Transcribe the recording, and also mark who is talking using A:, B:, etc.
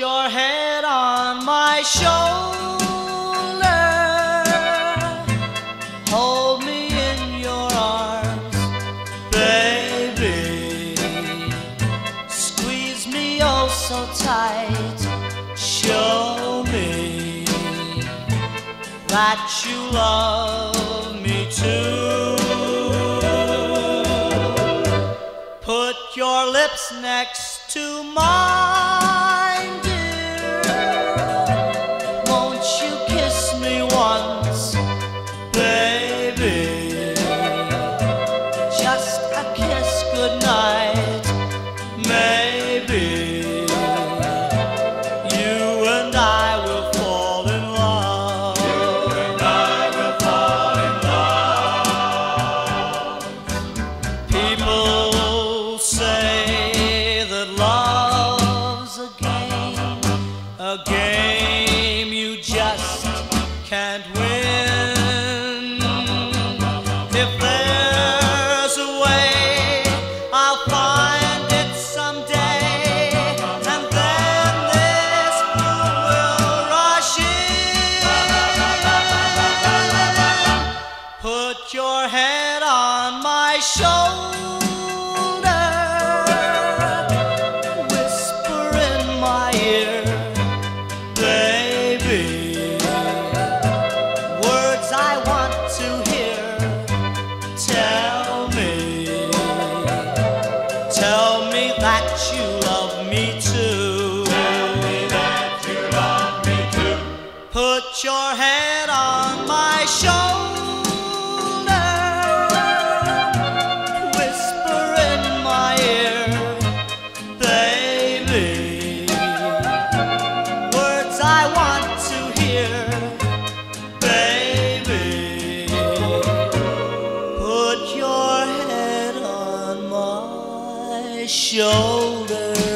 A: your head on my shoulder. Hold me in your arms, baby. Squeeze me oh so tight. Show me that you love me too. Put your lips next to mine. Baby? Just a kiss goodnight, maybe. You and I will fall in love. People say that love's a game, a game can't win. If there's a way, I'll find it someday, and then this moon will rush in. Put your head tell me that you love me too. Tell me that you love me too. Put your head shoulder.